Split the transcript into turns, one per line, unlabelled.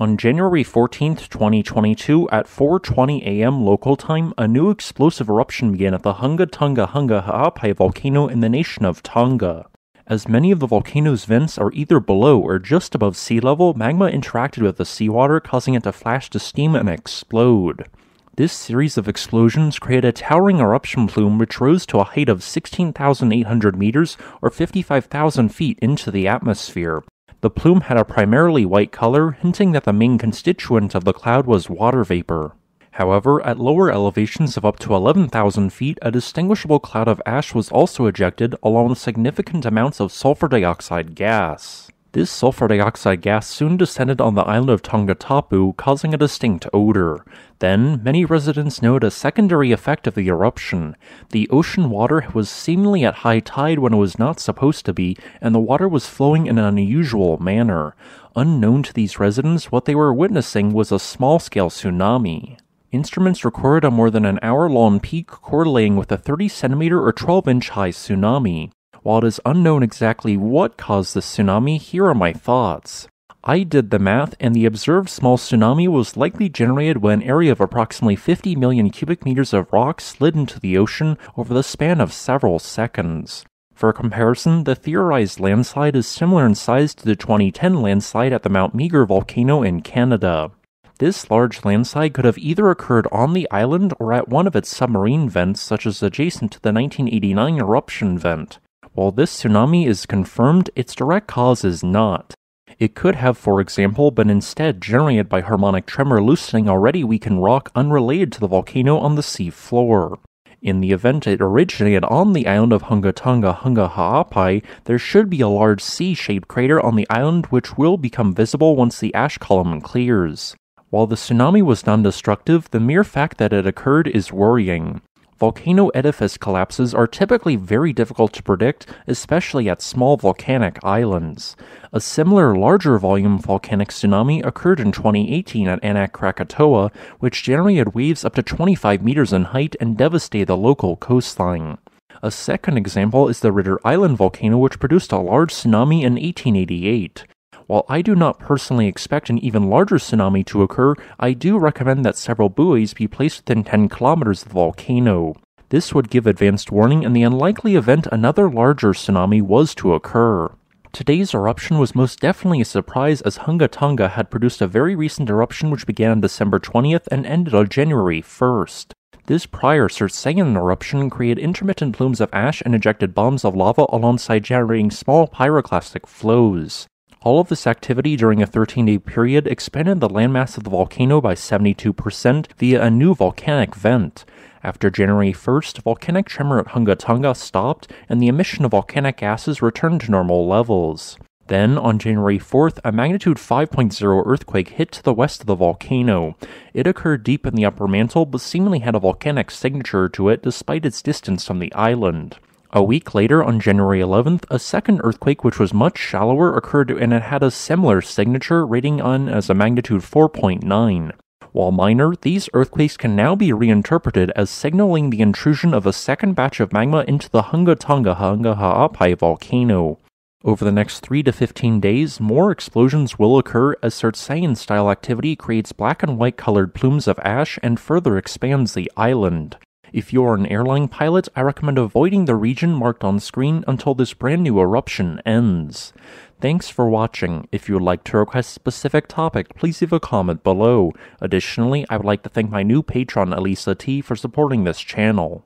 On January 14, 2022, at 4:20 a.m. local time, a new explosive eruption began at the Hunga Tonga Hunga Ha'apai volcano in the nation of Tonga. As many of the volcano's vents are either below or just above sea level, magma interacted with the seawater, causing it to flash to steam and explode. This series of explosions created a towering eruption plume which rose to a height of 16,800 meters or 55,000 feet into the atmosphere. The plume had a primarily white color, hinting that the main constituent of the cloud was water vapor. However, at lower elevations of up to 11,000 feet, a distinguishable cloud of ash was also ejected, along with significant amounts of sulfur dioxide gas. This sulfur dioxide gas soon descended on the island of Tongatapu, causing a distinct odor. Then, many residents noted a secondary effect of the eruption. The ocean water was seemingly at high tide when it was not supposed to be, and the water was flowing in an unusual manner. Unknown to these residents, what they were witnessing was a small scale tsunami. Instruments recorded a more than an hour long peak correlating with a 30 centimeter or 12 inch high tsunami. While it is unknown exactly what caused the tsunami, here are my thoughts. I did the math, and the observed small tsunami was likely generated when an area of approximately 50 million cubic meters of rock slid into the ocean over the span of several seconds. For comparison, the theorized landslide is similar in size to the 2010 landslide at the Mount Meager volcano in Canada. This large landslide could have either occurred on the island or at one of its submarine vents, such as adjacent to the 1989 eruption vent. While this tsunami is confirmed, its direct cause is not. It could have, for example, been instead generated by harmonic tremor loosening already weakened rock unrelated to the volcano on the sea floor. In the event it originated on the island of Hungatanga Ha'apai, there should be a large C shaped crater on the island which will become visible once the ash column clears. While the tsunami was non destructive, the mere fact that it occurred is worrying volcano edifice collapses are typically very difficult to predict, especially at small volcanic islands. A similar larger volume volcanic tsunami occurred in 2018 at Anak Krakatoa, which generated waves up to 25 meters in height and devastated the local coastline. A second example is the Ritter Island volcano, which produced a large tsunami in 1888. While I do not personally expect an even larger tsunami to occur, I do recommend that several buoys be placed within 10 kilometers of the volcano. This would give advanced warning in the unlikely event another larger tsunami was to occur. Today's eruption was most definitely a surprise as Hunga Tonga had produced a very recent eruption which began on December 20th and ended on January 1st. This prior Surtseyan eruption created intermittent plumes of ash and ejected bombs of lava alongside generating small pyroclastic flows. All of this activity during a 13 day period expanded the landmass of the volcano by 72% via a new volcanic vent. After January 1st, volcanic tremor at Hunga Tonga stopped and the emission of volcanic gases returned to normal levels. Then, on January 4th, a magnitude 5.0 earthquake hit to the west of the volcano. It occurred deep in the upper mantle, but seemingly had a volcanic signature to it despite its distance from the island. A week later, on January 11th, a second earthquake, which was much shallower, occurred and it had a similar signature, rating on as a magnitude 4.9. While minor, these earthquakes can now be reinterpreted as signaling the intrusion of a second batch of magma into the Hunga Tonga Hunga Ha'apai volcano. Over the next 3 to 15 days, more explosions will occur as Surtseyan style activity creates black and white colored plumes of ash and further expands the island. If you're an airline pilot, I recommend avoiding the region marked on screen until this brand new eruption ends. Thanks for watching. If you would like to request a specific topic, please leave a comment below. Additionally, I would like to thank my new patron Elisa T for supporting this channel.